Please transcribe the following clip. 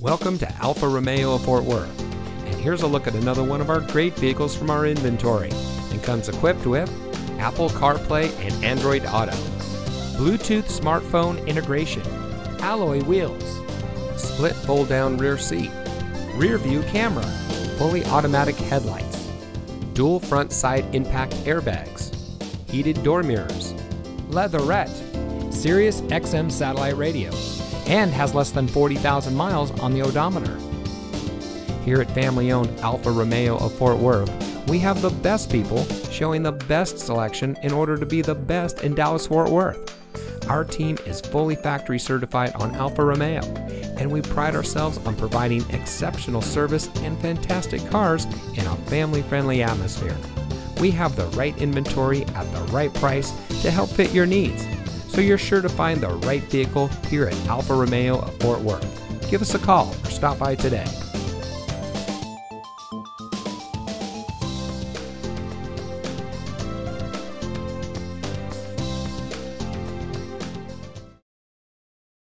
Welcome to Alfa Romeo of Fort Worth. And here's a look at another one of our great vehicles from our inventory and comes equipped with Apple CarPlay and Android Auto, Bluetooth smartphone integration, alloy wheels, split fold down rear seat, rear view camera, fully automatic headlights, dual front side impact airbags, heated door mirrors, leatherette, Sirius XM satellite radio, and has less than 40,000 miles on the odometer. Here at family owned Alfa Romeo of Fort Worth, we have the best people showing the best selection in order to be the best in Dallas Fort Worth. Our team is fully factory certified on Alfa Romeo, and we pride ourselves on providing exceptional service and fantastic cars in a family friendly atmosphere. We have the right inventory at the right price to help fit your needs, so you're sure to find the right vehicle here at Alfa Romeo of Fort Worth. Give us a call or stop by today.